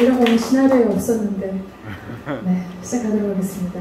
이런 건 시나리오에 없었는데. 네 시작하도록 하겠습니다.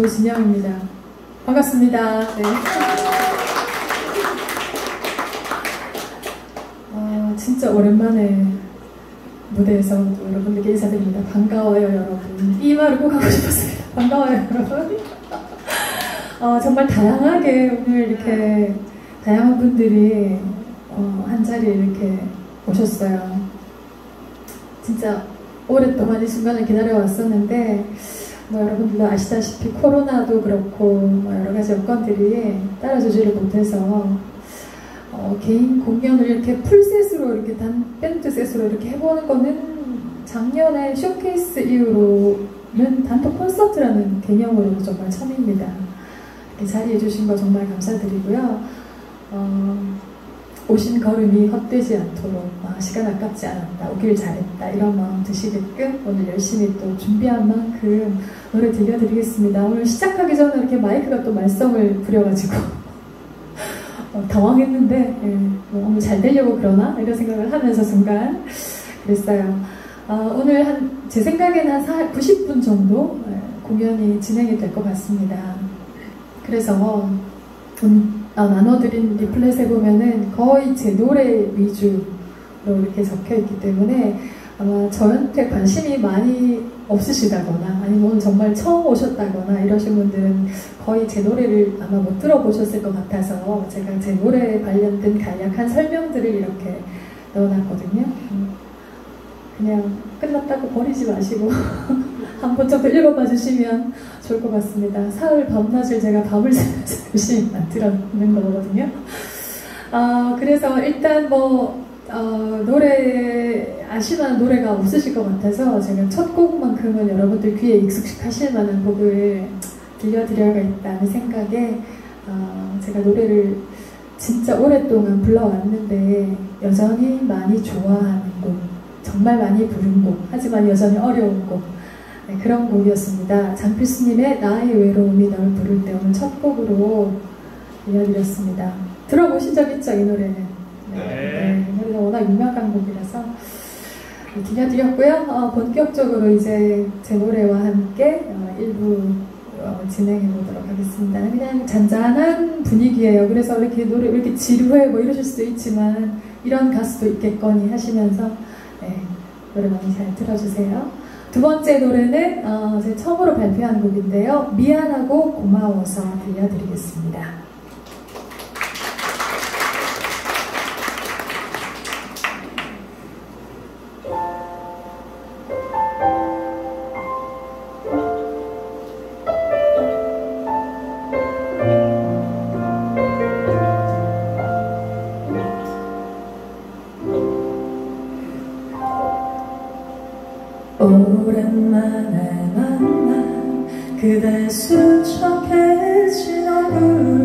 조진영입니다. 반갑습니다. 네. 아, 진짜 오랜만에 무대에서 여러분들께 인사드립니다. 반가워요, 여러분. 이 말을 꼭 하고 싶었습니다. 반가워요, 여러분. 어, 정말 다양하게 오늘 이렇게 다양한 분들이 어, 한 자리에 이렇게 오셨어요. 진짜 오랫동안 이 순간을 기다려왔었는데 뭐 여러분들도 아시다시피 코로나도 그렇고 뭐 여러 가지 여건들이 따라 주지를 못해서 어, 개인 공연을 이렇게 풀셋으로 이렇게 단 밴드 셋으로 이렇게 해보는 거는 작년에 쇼케이스 이후로는 단독 콘서트라는 개념으로 정말 처음입니다. 자리해 주신 거 정말 감사드리고요. 어, 오신 걸음이 헛되지 않도록 아, 시간 아깝지 않았다, 오길 잘했다 이런 마음 드시게끔 오늘 열심히 또 준비한 만큼 노래 들려드리겠습니다. 오늘 시작하기 전에 이렇게 마이크가 또 말썽을 부려가지고 어, 당황했는데 예, 뭐 오늘 잘 되려고 그러나 이런 생각을 하면서 순간 그랬어요. 어, 오늘 한 제 생각에는 한 90분 정도 예, 공연이 진행이 될 것 같습니다. 그래서 음, 어, 나눠드린 리플렛에 보면은 거의 제 노래 위주로 이렇게 적혀 있기 때문에 아마 저한테 관심이 많이 없으시다거나 아니면 정말 처음 오셨다거나 이러신 분들은 거의 제 노래를 아마 못 들어보셨을 것 같아서 제가 제 노래에 관련된 간략한 설명들을 이렇게 넣어놨거든요. 음, 그냥 끝났다고 버리지 마시고 한번 정도 읽어봐 주시면 좋을 것 같습니다. 사흘 밤낮을 제가 밤을 새면서 열심히 만들어는 거거든요. 아, 그래서 일단 뭐, 어, 노래, 아시는 노래가 없으실 것 같아서 제가 첫 곡만큼은 여러분들 귀에 익숙하실 만한 곡을 들려드려야겠다는 생각에 어, 제가 노래를 진짜 오랫동안 불러왔는데 여전히 많이 좋아하는 곡, 정말 많이 부른 곡, 하지만 여전히 어려운 곡, 네, 그런 곡이었습니다. 장필수님의 나의 외로움이 널 부를 때 오늘 첫 곡으로 들려드렸습니다. 들어보신 적 있죠, 이 노래는? 네. 네. 이 노래가 워낙 유명한 곡이라서 들려드렸고요. 어, 본격적으로 이제 제 노래와 함께 어, 일부 어, 진행해 보도록 하겠습니다. 그냥 잔잔한 분위기예요. 그래서 이렇게 노래 이렇게 지루해 뭐 이러실 수도 있지만 이런 가수도 있겠거니 하시면서 네, 노래 많이 잘 들어주세요. 두 번째 노래는 어, 제 처음으로 발표한 곡인데요. 미안하고 고마워서 들려드리겠습니다. 그대 수척해진 얼굴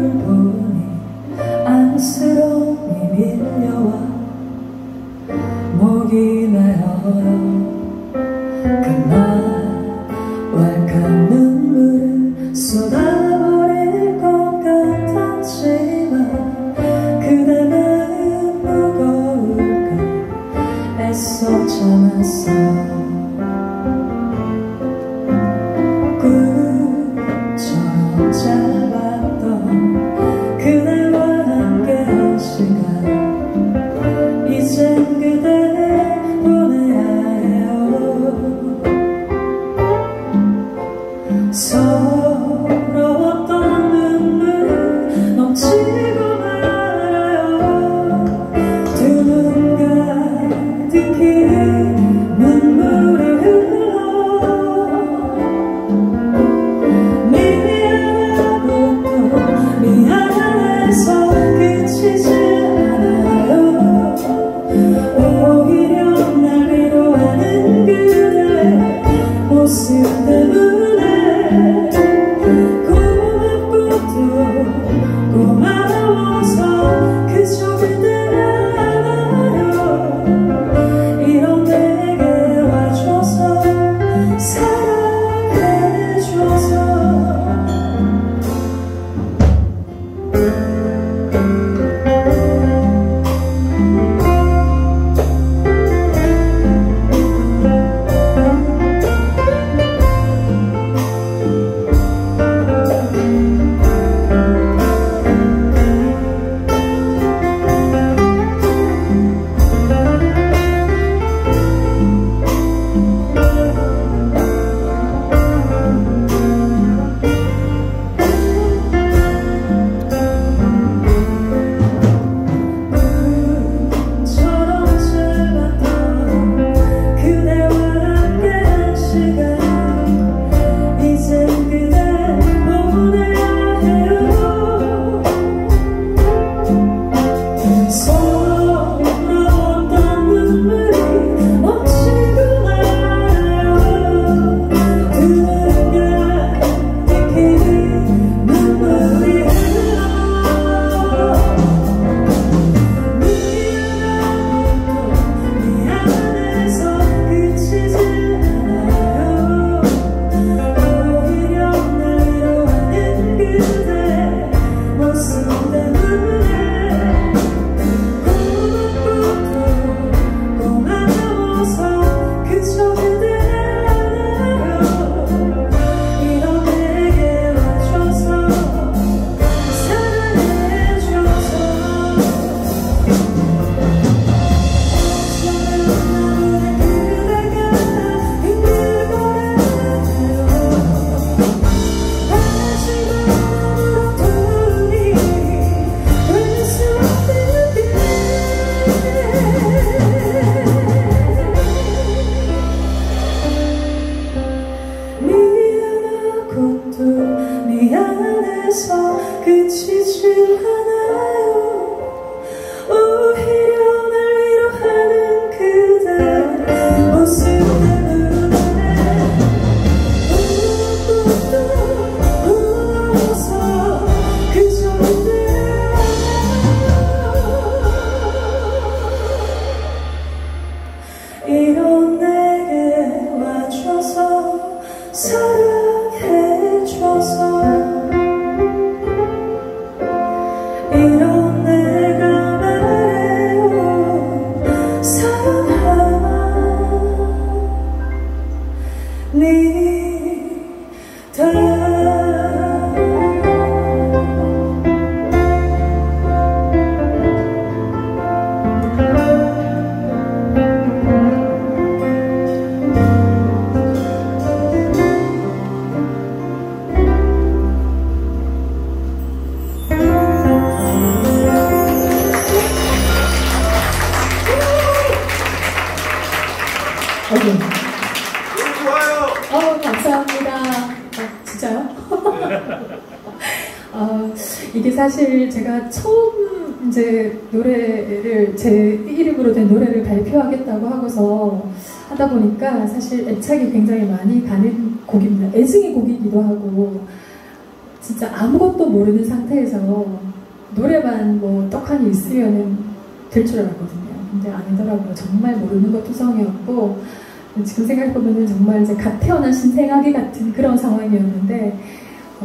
미안해서 그치질 않아 사실 애착이 굉장히 많이 가는 곡입니다. 애증의 곡이기도 하고 진짜 아무것도 모르는 상태에서 노래만 뭐 떡하니 있으면은 될줄 알았거든요. 근데 아니더라고요. 정말 모르는 것 투성이었고 지금 생각해보면 정말 이제 갓 태어난 신생아기 같은 그런 상황이었는데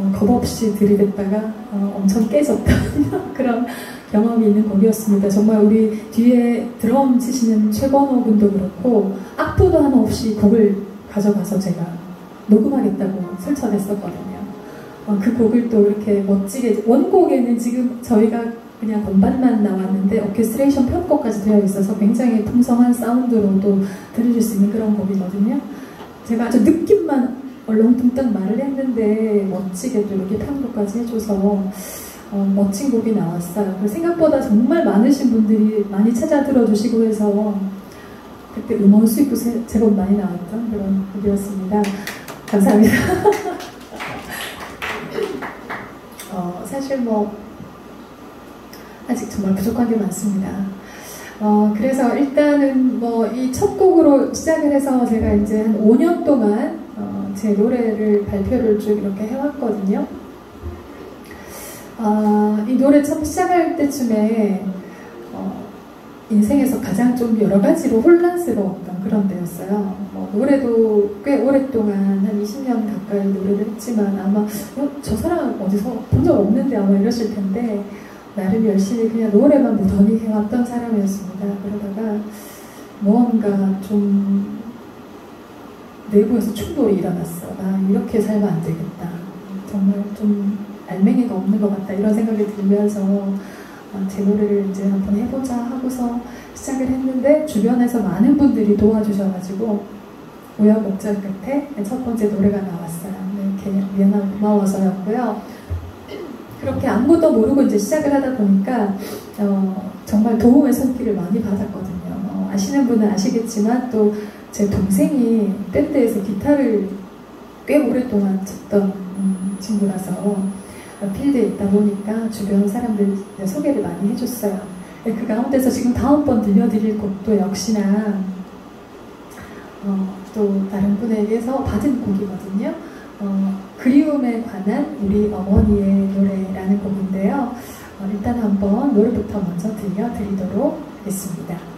어, 겁 없이 들이댔다가 어, 엄청 깨졌던 그런 경험이 있는 곡이었습니다. 정말 우리 뒤에 드럼 치시는 최건호 군도 그렇고 악보도 하나 없이 곡을 가져가서 제가 녹음하겠다고 설쳐냈었거든요. 어, 그 곡을 또 이렇게 멋지게 원곡에는 지금 저희가 그냥 건반만 나왔는데 오케스트레이션 편곡까지 되어 있어서 굉장히 풍성한 사운드로 또 들으실 수 있는 그런 곡이거든요. 제가 아주 느낌만 얼렁뚱땅 말을 했는데 멋지게 또 이렇게 편곡까지 해줘서 어, 멋진 곡이 나왔어요. 생각보다 정말 많으신 분들이 많이 찾아 들어주시고 해서 그때 음원 수익도 제- 제법 많이 나왔던 그런 곡이었습니다. 감사합니다. 어, 사실 뭐 아직 정말 부족한 게 많습니다. 어, 그래서 일단은 뭐 이 첫 곡으로 시작을 해서 제가 이제 한 5년 동안 어, 제 노래를 발표를 쭉 이렇게 해왔거든요. 아, 이 노래 처음 시작할 때쯤에 어, 인생에서 가장 좀 여러 가지로 혼란스러웠던 그런 때였어요. 뭐 노래도 꽤 오랫동안 한 20년 가까이 노래를 했지만 아마 어, 저 사람 어디서 본 적 없는데 아마 이러실 텐데 나름 열심히 그냥 노래만 무던히 해왔던 사람이었습니다. 그러다가 무언가 좀 내부에서 충돌이 일어났어. 나 이렇게 살면 안 되겠다. 정말 좀 알맹이가 없는 것 같다. 이런 생각이 들면서 아, 제 노래를 이제 한번 해보자 하고서 시작을 했는데 주변에서 많은 분들이 도와주셔가지고 우여곡절 끝에 첫 번째 노래가 나왔어요. 네, 이렇게 미안하고 고마워서였고요. 그렇게 아무것도 모르고 이제 시작을 하다 보니까 어, 정말 도움의 손길을 많이 받았거든요. 어, 아시는 분은 아시겠지만 또 제 동생이 밴드에서 기타를 꽤 오랫동안 쳤던 음, 친구라서 어, 필드에 있다 보니까 주변 사람들 소개를 많이 해줬어요. 네, 그 가운데서 지금 다음 번 들려드릴 곡도 역시나 어, 또 다른 분에게서 받은 곡이거든요. 어, 그리움에 관한 우리 어머니의 노래라는 곡인데요. 어, 일단 한번 노래부터 먼저 들려드리도록 하겠습니다.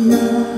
love.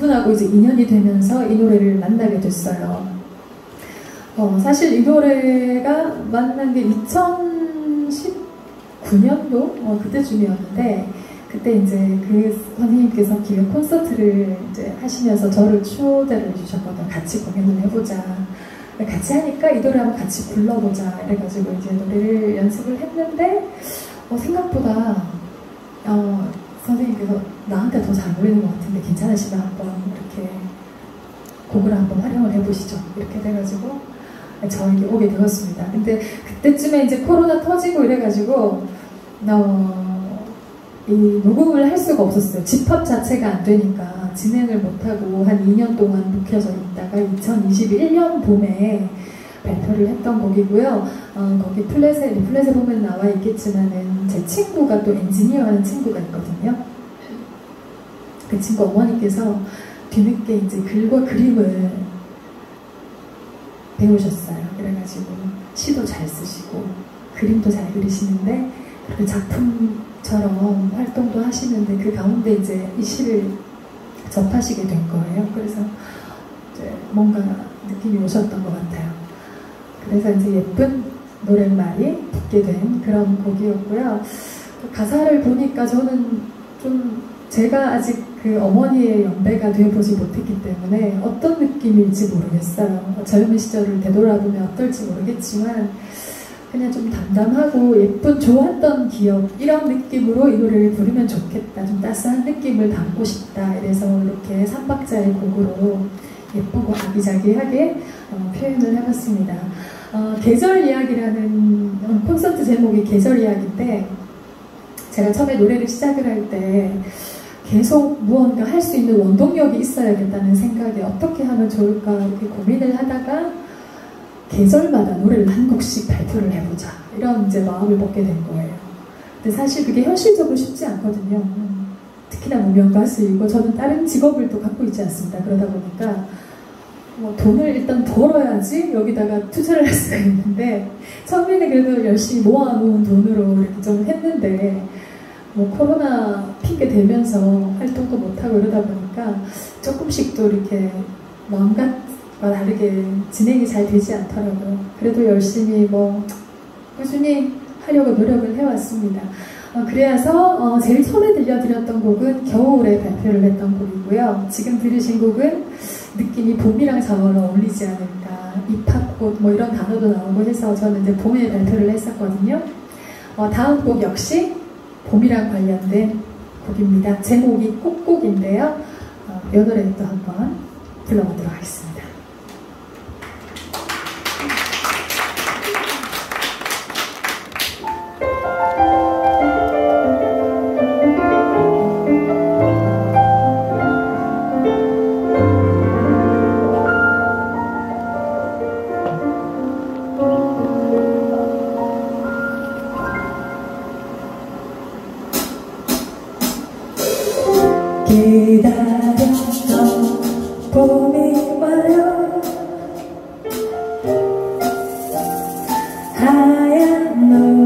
그분하고 이제 인연이 되면서 이 노래를 만나게 됐어요. 어, 사실 이 노래가 만난 게 2019년도 어, 그때쯤이었는데 그때 이제 그 선생님께서 기획 콘서트를 이제 하시면서 저를 초대를 해주셨거든요. 같이 공연을 해보자. 같이 하니까 이 노래 한번 같이 불러보자. 이래가지고 이제 노래를 연습을 했는데 어, 생각보다 어, 선생님께서 나한테 더 잘 어울리는 것 같은데 괜찮으시면 한번 이렇게 곡을 한번 활용을 해보시죠. 이렇게 돼가지고 저에게 오게 되었습니다. 근데 그때쯤에 이제 코로나 터지고 이래가지고 어, 이 녹음을 할 수가 없었어요. 집합 자체가 안 되니까 진행을 못하고 한 2년 동안 묵혀져 있다가 2021년 봄에 발표를 했던 곡이고요. 어, 거기 플랫에, 플랫에 보면 나와 있겠지만은 제 친구가 또 엔지니어 하는 친구가 있거든요. 그 친구 어머니께서 뒤늦게 이제 글과 그림을 배우셨어요. 그래가지고 시도 잘 쓰시고 그림도 잘 그리시는데 그 작품처럼 활동도 하시는데 그 가운데 이제 이 시를 접하시게 된 거예요. 그래서 뭔가 느낌이 오셨던 것 같아요. 그래서 이제 예쁜 노랫말이 붙게 된 그런 곡이었고요. 그 가사를 보니까 저는 좀 제가 아직 그 어머니의 연배가 되어보지 못했기 때문에 어떤 느낌일지 모르겠어요. 젊은 시절을 되돌아보면 어떨지 모르겠지만 그냥 좀 담담하고 예쁜 좋았던 기억 이런 느낌으로 이 노래를 부르면 좋겠다. 좀 따스한 느낌을 담고 싶다. 이래서 이렇게 3박자의 곡으로 예쁘고 아기자기하게 어, 표현을 해봤습니다. 어, 계절 이야기라는 어, 콘서트 제목이 계절 이야기인데 제가 처음에 노래를 시작을 할 때 계속 무언가 할 수 있는 원동력이 있어야겠다는 생각에 어떻게 하면 좋을까 이렇게 고민을 하다가 계절마다 노래를 한 곡씩 발표를 해보자 이런 이제 마음을 먹게 된 거예요. 근데 사실 그게 현실적으로 쉽지 않거든요. 음, 특히나 무명 가수이고 저는 다른 직업을 또 갖고 있지 않습니다. 그러다 보니까 뭐 돈을 일단 벌어야지 여기다가 투자를 할 수가 있는데 처음에는 그래도 열심히 모아놓은 돈으로 이렇게 좀 했는데 뭐 코로나 핑계 대면서 활동도 못하고 이러다 보니까 조금씩 또 이렇게 마음과 다르게 진행이 잘 되지 않더라고요. 그래도 열심히 뭐 꾸준히 하려고 노력을 해왔습니다. 어, 그래서 어, 제일 처음에 들려드렸던 곡은 겨울에 발표를 했던 곡이고요. 지금 들으신 곡은 느낌이 봄이랑 잘 어울리지 않을까. 입학꽃 뭐 이런 단어도 나오고 해서 저는 이제 봄에 발표를 했었거든요. 어, 다음 곡 역시 봄이랑 관련된 곡입니다. 제목이 꽃곡인데요. 어, 이 노래 또 한번 불러보도록 하겠습니다. 하얀 노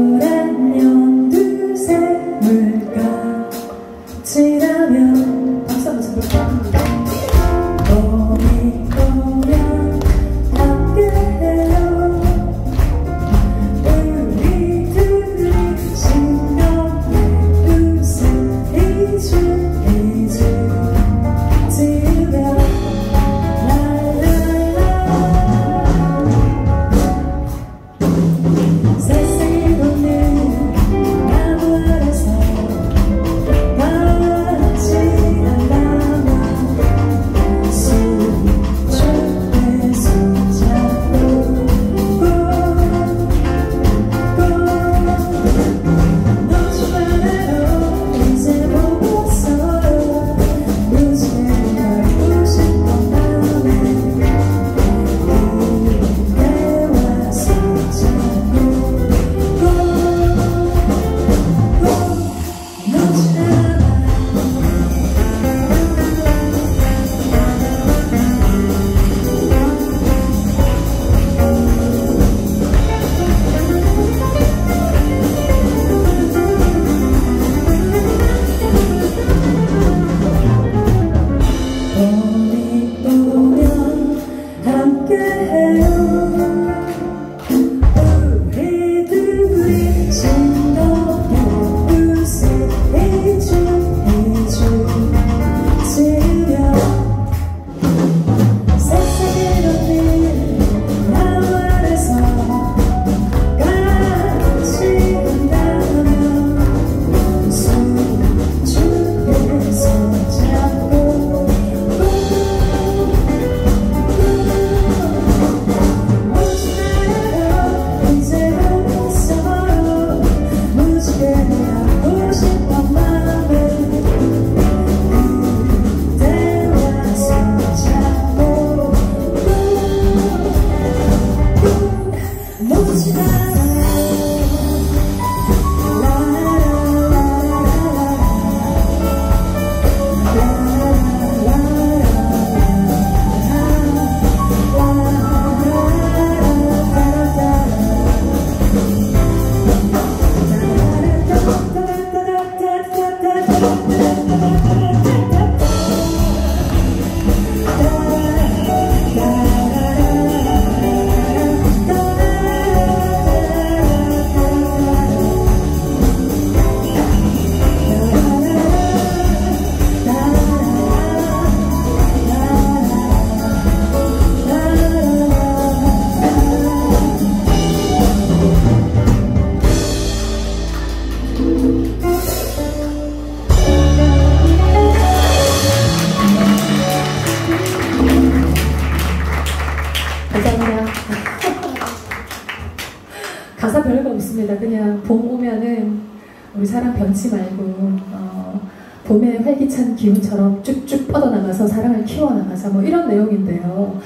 사랑을 키워나가자 뭐 이런 내용인데요.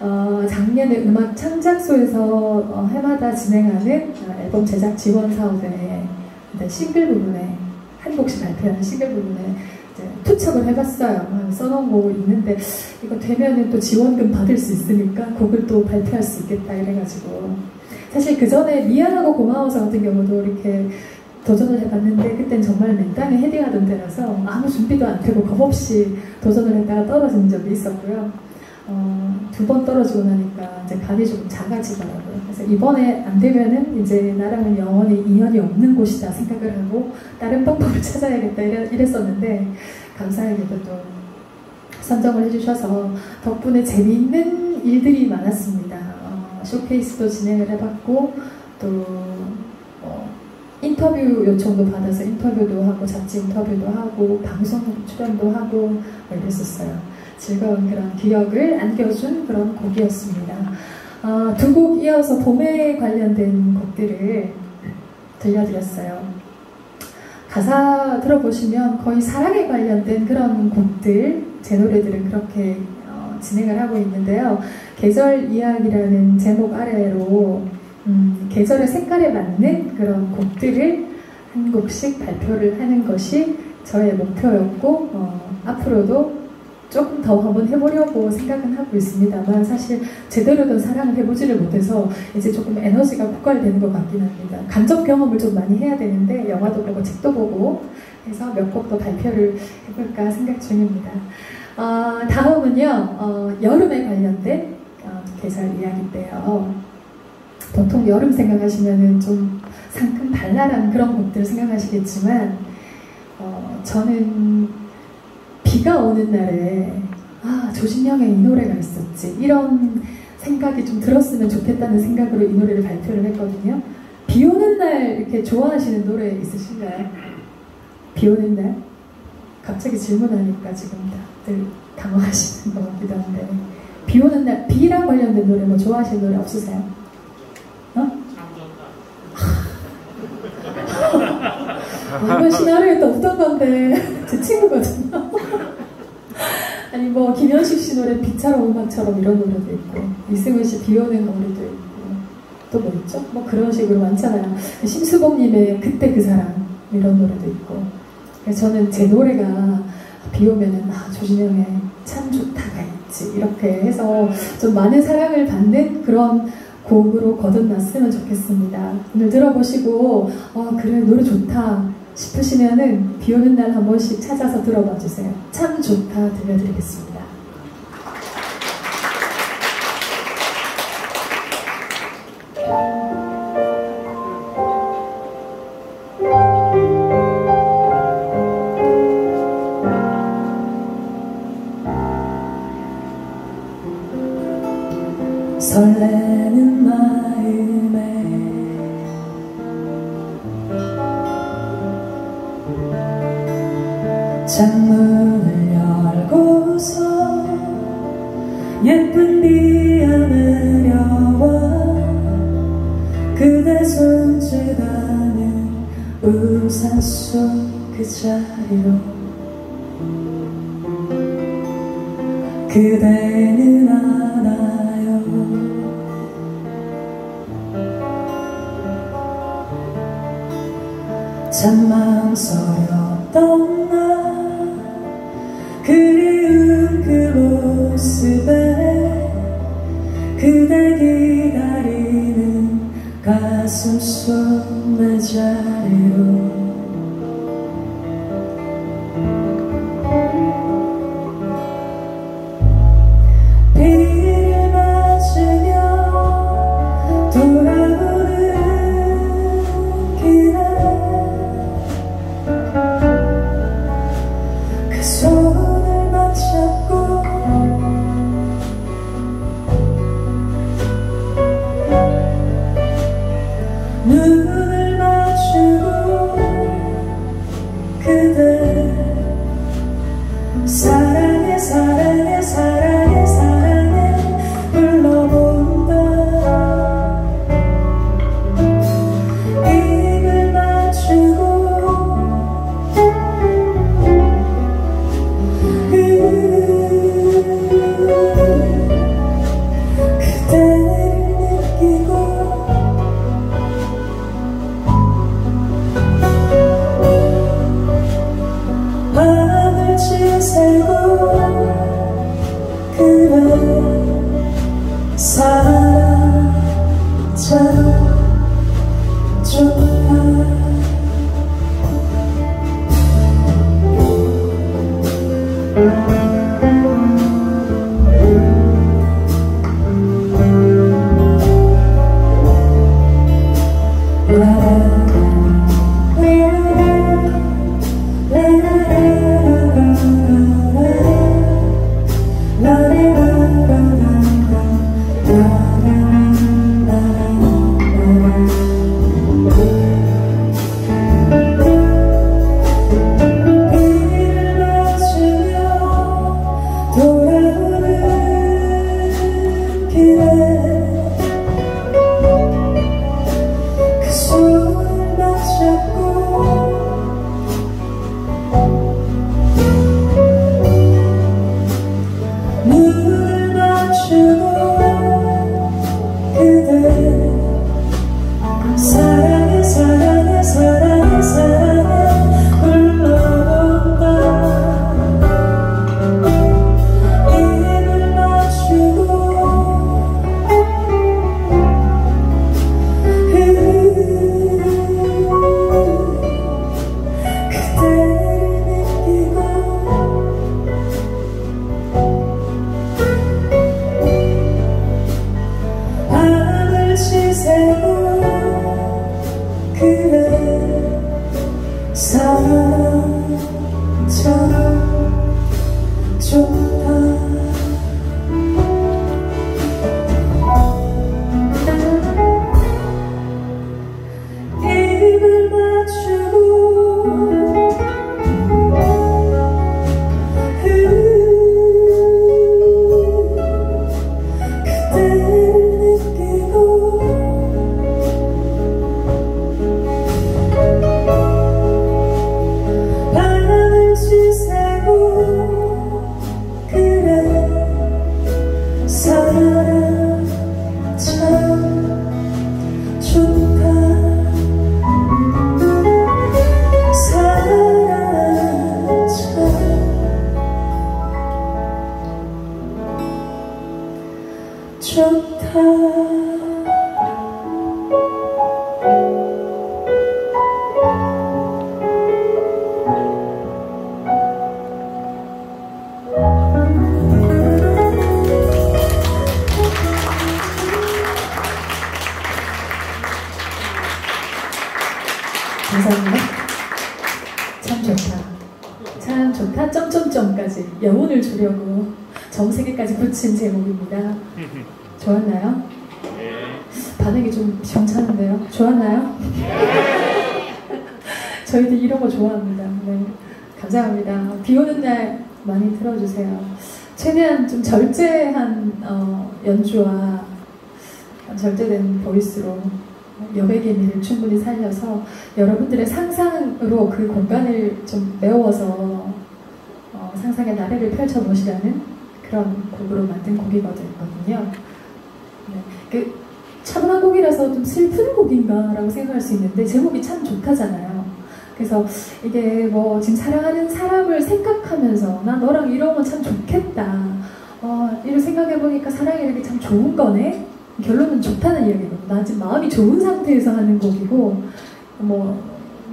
어, 작년에 음악 창작소에서 어, 해마다 진행하는 어, 앨범 제작 지원 사업에 싱글 부분에 한 곡씩 발표하는 싱글 부분에 투척을 해봤어요. 써놓은 곡 있는데 이거 되면은 또 지원금 받을 수 있으니까 곡을 또 발표할 수 있겠다 이래가지고 사실 그 전에 미안하고 고마워서 같은 경우도 이렇게 도전을 해봤는데 그땐 정말 맨땅에 헤딩하던 때라서 아무 준비도 안 되고 겁 없이 도전을 했다가 떨어진 적이 있었고요. 어, 두 번 떨어지고 나니까 이제 간이 조금 작아지더라고요. 그래서 이번에 안 되면은 이제 나랑은 영원히 인연이 없는 곳이다 생각을 하고 다른 방법을 찾아야겠다 이랬, 이랬었는데 감사하게도 또 선정을 해주셔서 덕분에 재미있는 일들이 많았습니다. 어, 쇼케이스도 진행을 해봤고 또 어, 인터뷰 요청도 받아서 인터뷰도 하고 잡지 인터뷰도 하고 방송 출연도 하고 뭐 이랬었어요. 즐거운 그런 기억을 안겨준 그런 곡이었습니다. 어, 두곡 이어서 봄에 관련된 곡들을 들려드렸어요. 가사 들어보시면 거의 사랑에 관련된 그런 곡들, 제 노래들은 그렇게 어, 진행을 하고 있는데요. 계절 이야기라는 제목 아래로 음, 계절의 색깔에 맞는 그런 곡들을 한 곡씩 발표를 하는 것이 저의 목표였고 어, 앞으로도 조금 더 한번 해보려고 생각은 하고 있습니다만 사실 제대로 된 사랑을 해보지를 못해서 이제 조금 에너지가 고갈되는 것 같긴 합니다. 간접 경험을 좀 많이 해야 되는데 영화도 보고 책도 보고 해서 몇 곡 더 발표를 해볼까 생각 중입니다. 어, 다음은요 어, 여름에 관련된 어, 계절 이야기인데요. 보통 여름 생각하시면은 좀 상큼 발랄한 그런 곡들 생각하시겠지만 어, 저는 비가 오는 날에 아 조진영의 이 노래가 있었지 이런 생각이 좀 들었으면 좋겠다는 생각으로 이 노래를 발표를 했거든요. 비 오는 날 이렇게 좋아하시는 노래 있으신가요? 비 오는 날? 갑자기 질문하니까 지금 다들 당황하시는 것 같기도 한데 비 오는 날 비랑 관련된 노래 뭐 좋아하시는 노래 없으세요? 어? 이번 시나리오에 또 없던 건데 제 친구거든요. 아니 뭐 김현식 씨 노래 비처럼 음악처럼 이런 노래도 있고 이승훈 씨 비오는 노래도 있고 또 뭐 있죠? 뭐 그런 식으로 많잖아요. 심수봉님의 그때 그 사람 이런 노래도 있고 그래서 저는 제 노래가 비 오면은 아 조진영의 참 좋다가 있지 이렇게 해서 좀 많은 사랑을 받는 그런 곡으로 거듭났으면 좋겠습니다. 오늘 들어보시고 어 그래 노래 좋다 싶으시면은 비 오는 날 한 번씩 찾아서 들어봐 주세요. 참 좋다 들려드리겠습니다. 우산 속 그 자리로 그대는 알아요. 참 망설였던 가슴 속내 자리로 여러분들의 상상으로 그 공간을 좀 메워서 어, 상상의 나래를 펼쳐보시라는 그런 곡으로 만든 곡이거든요. 네. 그 차분한 곡이라서 좀 슬픈 곡인가라고 생각할 수 있는데 제목이 참 좋다잖아요. 그래서 이게 뭐 지금 사랑하는 사람을 생각하면서 나 너랑 이러면 참 좋겠다. 어, 이렇게 생각해보니까 사랑이라는 게 참 좋은 거네. 결론은 좋다는 이야기거든요. 나 지금 마음이 좋은 상태에서 하는 곡이고 뭐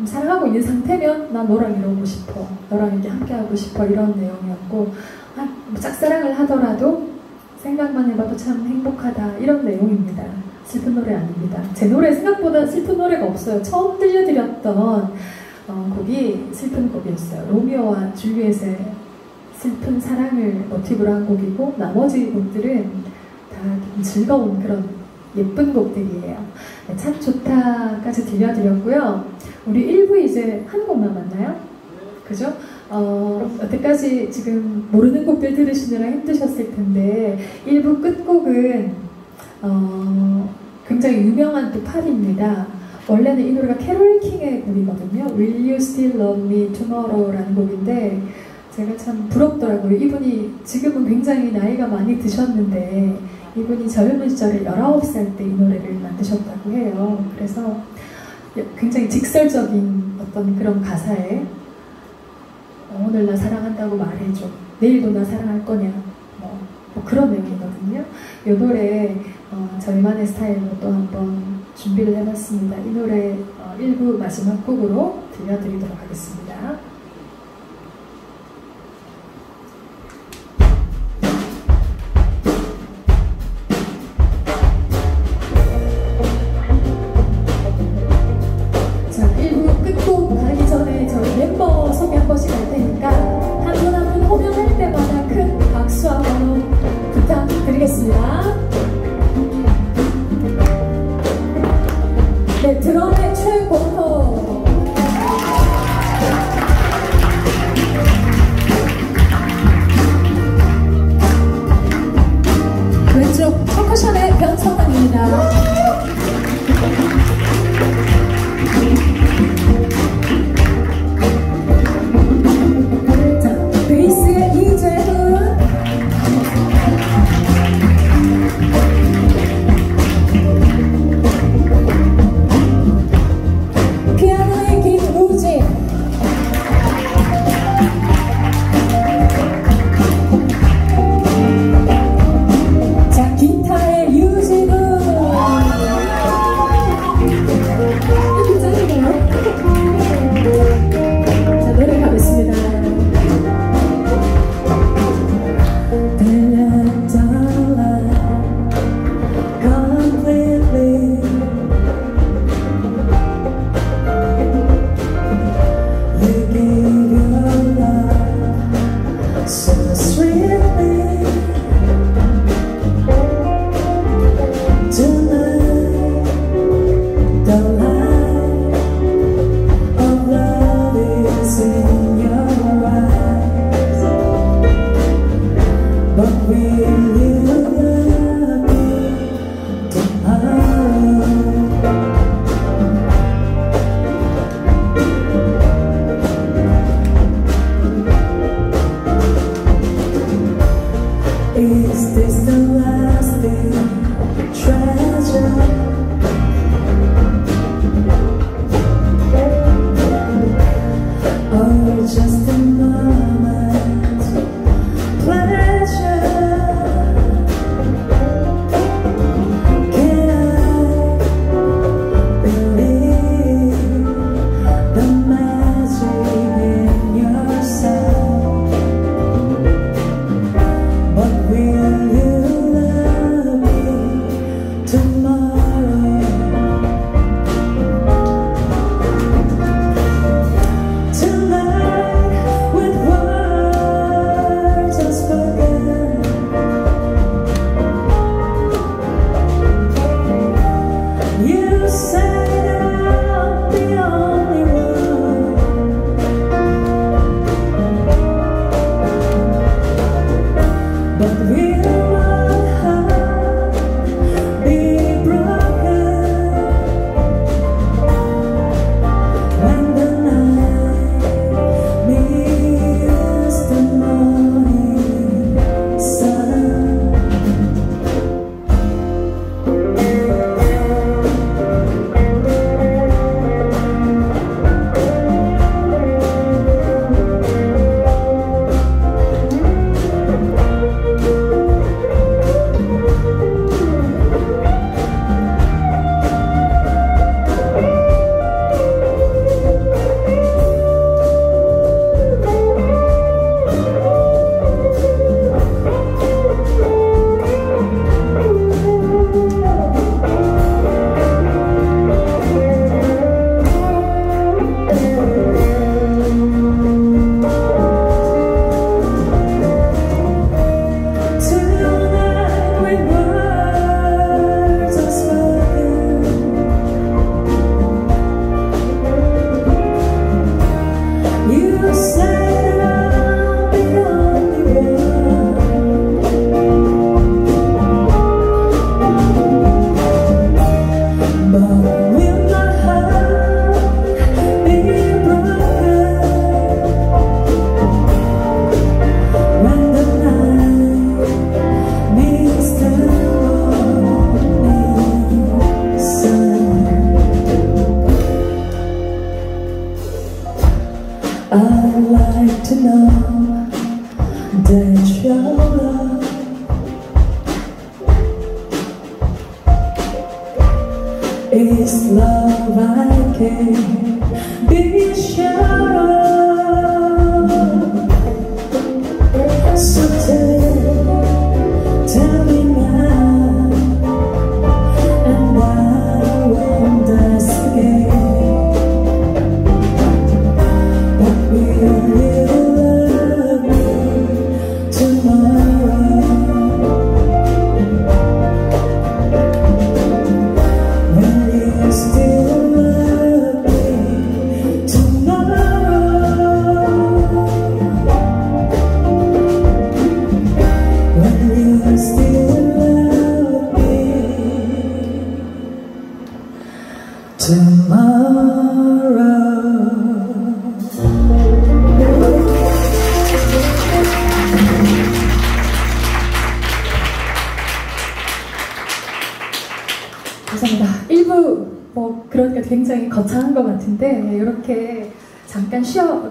사랑하고 있는 상태면 나 너랑 이러고 싶어. 너랑 이렇게 함께 하고 싶어. 이런 내용이었고 아, 뭐 짝사랑을 하더라도 생각만 해봐도 참 행복하다. 이런 내용입니다. 슬픈 노래 아닙니다. 제 노래 생각보다 슬픈 노래가 없어요. 처음 들려드렸던 어, 곡이 슬픈 곡이었어요. 로미오와 줄리엣의 슬픈 사랑을 모티브로 한 곡이고 나머지 곡들은 다 즐거운 그런 예쁜 곡들이에요. 네, 참 좋다까지 들려드렸고요. 우리 1부 이제 한곡 남았나요? 그죠? 어, 여태까지 지금 모르는 곡들 들으시느라 힘드셨을 텐데 1부 끝곡은 어, 굉장히 유명한 또 팔입니다. 원래는 이 노래가 캐롤 킹의 곡이거든요. Will You Still Love Me Tomorrow라는 곡인데 제가 참 부럽더라고요. 이분이 지금은 굉장히 나이가 많이 드셨는데 이분이 젊은 시절에 19살 때 이 노래를 만드셨다고 해요. 그래서 굉장히 직설적인 어떤 그런 가사에 어, 오늘 나 사랑한다고 말해줘. 내일도 나 사랑할 거냐. 뭐, 뭐 그런 내용이거든요. 이 노래 어, 저희만의 스타일로 또 한번 준비를 해봤습니다. 이 노래 어, 1부 마지막 곡으로 들려드리도록 하겠습니다.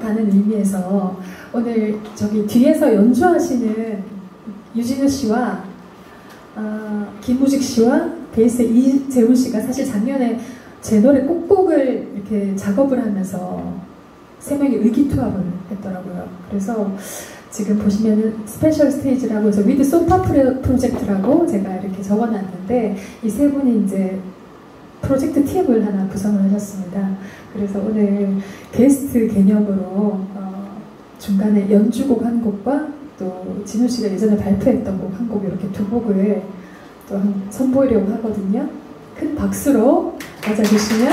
쉬어가는 의미에서 오늘 저기 뒤에서 연주하시는 유진우 씨와 아, 김무직 씨와 베이스 이재훈 씨가 사실 작년에 제 노래 꼭꼭을 이렇게 작업을 하면서 세 명이 의기투합을 했더라고요. 그래서 지금 보시면은 special stage라고 해서 with 소파 프로- 프로젝트라고 제가 이렇게 적어놨는데 이 세 분이 이제 프로젝트 팀을 하나 구성을 하셨습니다. 그래서 오늘 게스트 개념으로 어, 중간에 연주곡 한 곡과 또 진우 씨가 예전에 발표했던 곡 한 곡 이렇게 두 곡을 또 한- 선보이려고 하거든요. 큰 박수로 맞아주시면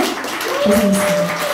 감사하겠습니다.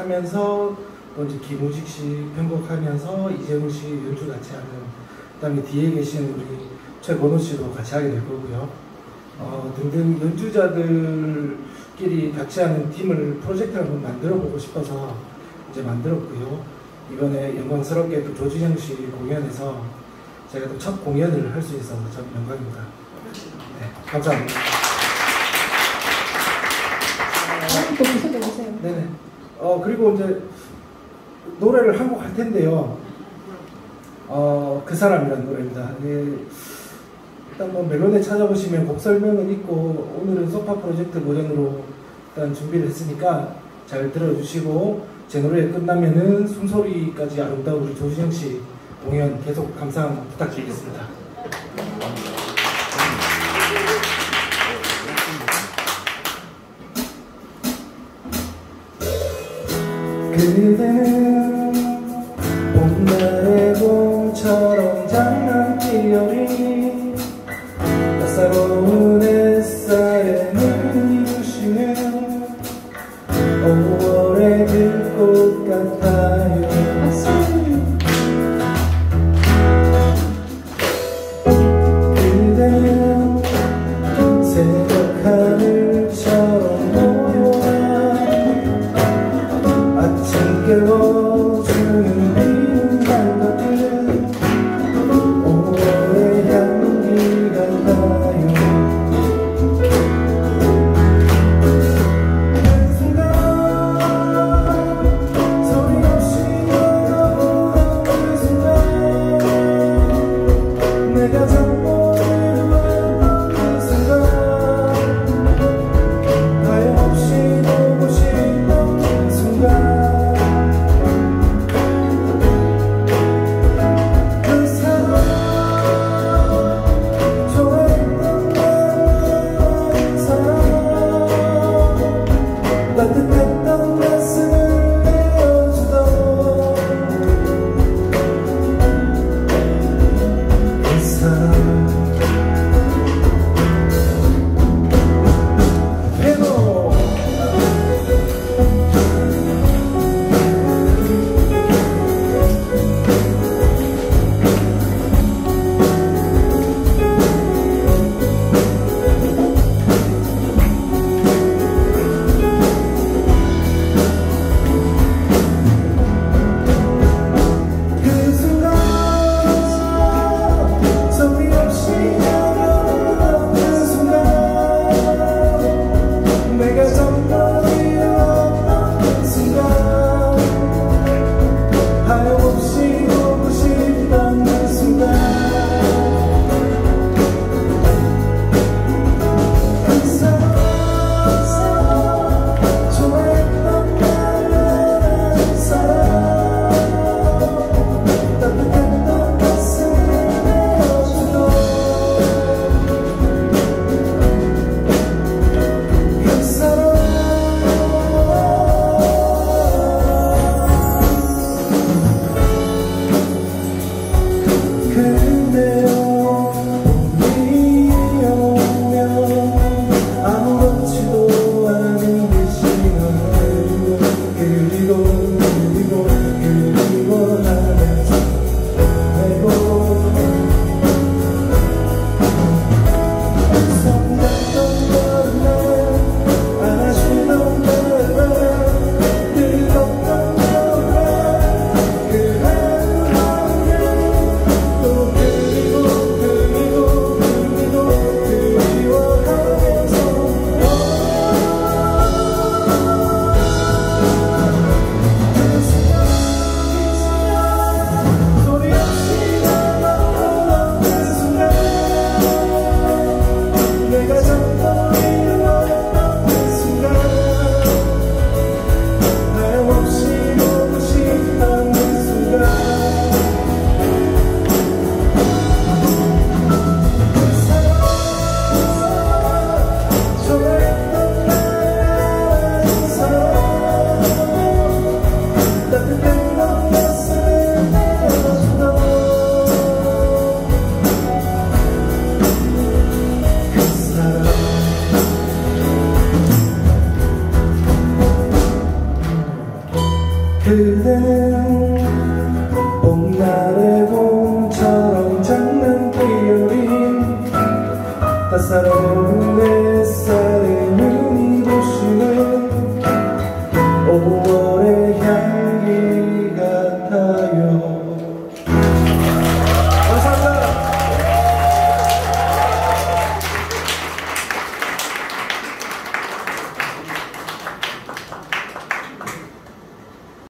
하면서 또 이제 김우식 씨 편곡하면서 이재훈 씨 연주 같이 하는 그다음에 뒤에 계신 우리 최건호 씨도 같이 하게 될 거고요. 어, 등등 연주자들끼리 같이 하는 팀을 프로젝트를 한번 만들어 보고 싶어서 이제 만들었고요. 이번에 영광스럽게 또 조진영 씨 공연에서 제가 또 첫 공연을 할 수 있어서 참 영광입니다. 네, 감사합니다. 또 소개해주세요. 네네. 어 그리고 이제 노래를 한 곡 할 텐데요. 어 그 사람이라는 노래입니다. 예, 일단 뭐 멜론에 찾아보시면 곡 설명은 있고 오늘은 소파 프로젝트 버전으로 일단 준비를 했으니까 잘 들어주시고 제 노래 끝나면은 숨소리까지 아름다운 우리 조진영 씨 공연 계속 감상 부탁드리겠습니다. 그